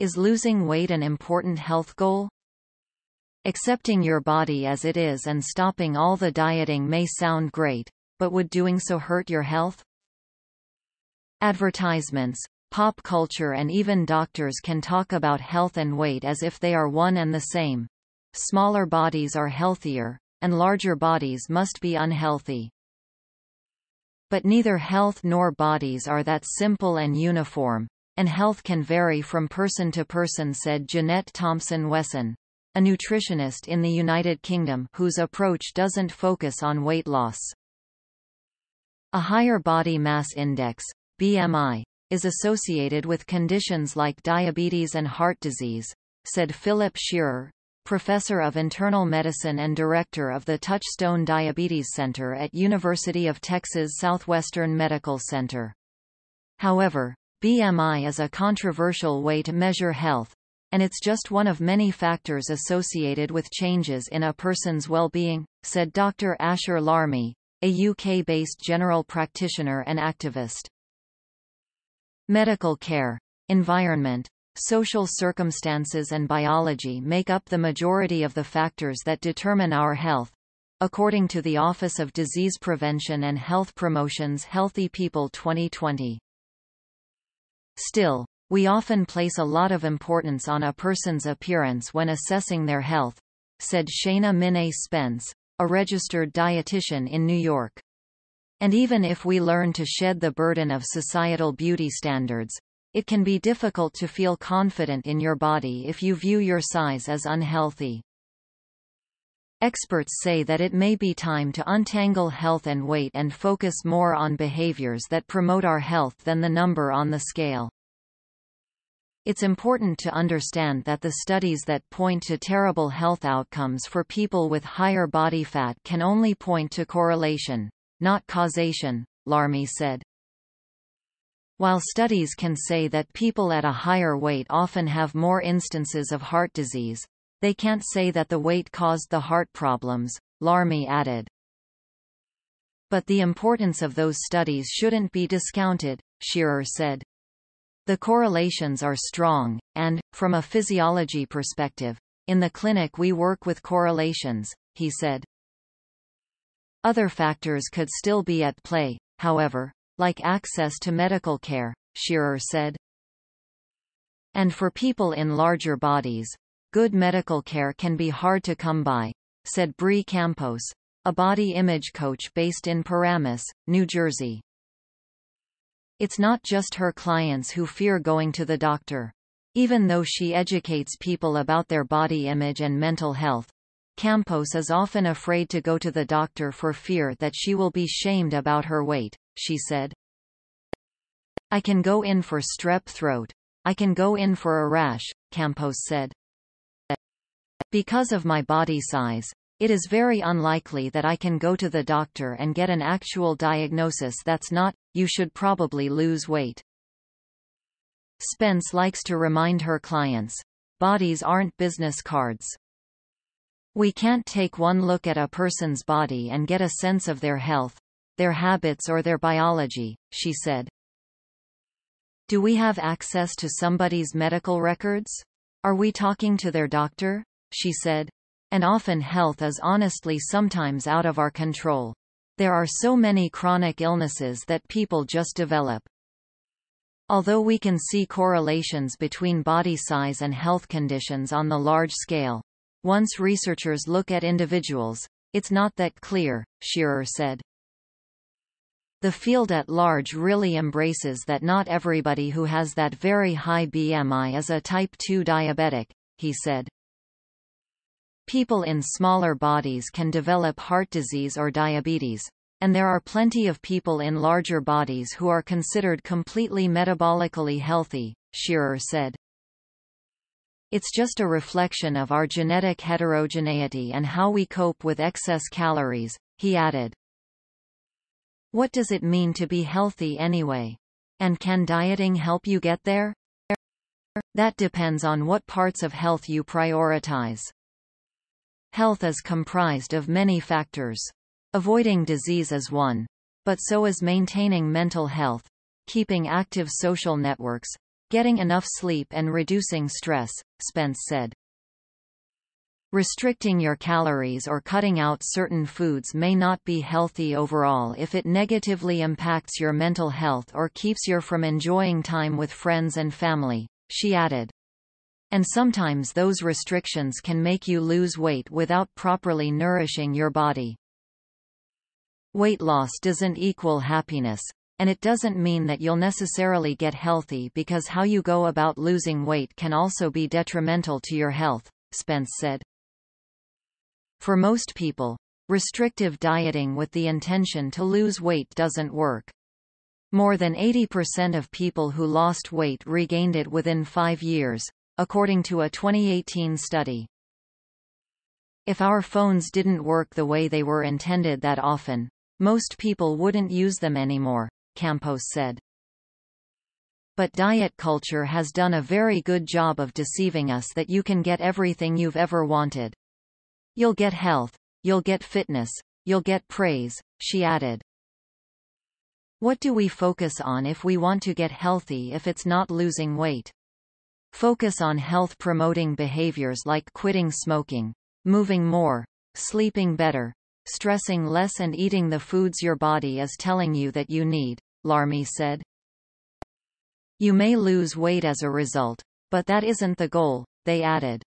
Is losing weight an important health goal? Accepting your body as it is and stopping all the dieting may sound great, but would doing so hurt your health? Advertisements, pop culture and even doctors can talk about health and weight as if they are one and the same. Smaller bodies are healthier, and larger bodies must be unhealthy. But neither health nor bodies are that simple and uniform, and health can vary from person to person said Jeanette Thompson Wesson, a nutritionist in the United Kingdom whose approach doesn't focus on weight loss. A higher body mass index, BMI, is associated with conditions like diabetes and heart disease, said Philipp Scherer, professor of internal medicine and director of the Touchstone Diabetes Center at University of Texas Southwestern Medical Center. However, BMI is a controversial way to measure health, and it's just one of many factors associated with changes in a person's well-being, said Dr. Asher Larmie, a UK-based general practitioner and activist. Medical care, environment, social circumstances and biology make up the majority of the factors that determine our health. According to the Office of Disease Prevention and Health Promotion's Healthy People 2020. Still, we often place a lot of importance on a person's appearance when assessing their health, said Shana Minei Spence, a registered dietitian in New York. And even if we learn to shed the burden of societal beauty standards, it can be difficult to feel confident in your body if you view your size as unhealthy. Experts say that it may be time to untangle health and weight and focus more on behaviors that promote our health than the number on the scale. It's important to understand that the studies that point to terrible health outcomes for people with higher body fat can only point to correlation, not causation, Larmie said. While studies can say that people at a higher weight often have more instances of heart disease, they can't say that the weight caused the heart problems, Larmie added. But the importance of those studies shouldn't be discounted, Scherer said. The correlations are strong, and, from a physiology perspective, in the clinic we work with correlations, he said. Other factors could still be at play, however, like access to medical care, Scherer said. And for people in larger bodies, good medical care can be hard to come by, said Bri Campos, a body image coach based in Paramus, New Jersey. It's not just her clients who fear going to the doctor. Even though she educates people about their body image and mental health, Campos is often afraid to go to the doctor for fear that she will be shamed about her weight, she said. I can go in for strep throat. I can go in for a rash, Campos said. Because of my body size, it is very unlikely that I can go to the doctor and get an actual diagnosis that's not, you should probably lose weight. Spence likes to remind her clients, bodies aren't business cards. We can't take one look at a person's body and get a sense of their health, their habits or their biology, she said. Do we have access to somebody's medical records? Are we talking to their doctor? She said and often health is honestly sometimes out of our control. There are so many chronic illnesses that people just develop. Although we can see correlations between body size and health conditions on the large scale, once researchers look at individuals, it's not that clear, Scherer said. The field at large really embraces that not everybody who has that very high BMI is a type 2 diabetic, he said. People in smaller bodies can develop heart disease or diabetes, and there are plenty of people in larger bodies who are considered completely metabolically healthy, Scherer said. It's just a reflection of our genetic heterogeneity and how we cope with excess calories, he added. What does it mean to be healthy anyway? And can dieting help you get there? That depends on what parts of health you prioritize. Health is comprised of many factors. Avoiding disease is one. But so is maintaining mental health, keeping active social networks, getting enough sleep and reducing stress, Spence said. Restricting your calories or cutting out certain foods may not be healthy overall if it negatively impacts your mental health or keeps you from enjoying time with friends and family, she added. And sometimes those restrictions can make you lose weight without properly nourishing your body. Weight loss doesn't equal happiness, and it doesn't mean that you'll necessarily get healthy because how you go about losing weight can also be detrimental to your health, Spence said. For most people, restrictive dieting with the intention to lose weight doesn't work. More than 80% of people who lost weight regained it within five years, according to a 2018 study. If our phones didn't work the way they were intended that often, most people wouldn't use them anymore, Campos said. But diet culture has done a very good job of deceiving us that you can get everything you've ever wanted. You'll get health, you'll get fitness, you'll get praise, she added. What do we focus on if we want to get healthy if it's not losing weight? Focus on health-promoting behaviors like quitting smoking, moving more, sleeping better, stressing less and eating the foods your body is telling you that you need, Larmie said. You may lose weight as a result, but that isn't the goal, they added.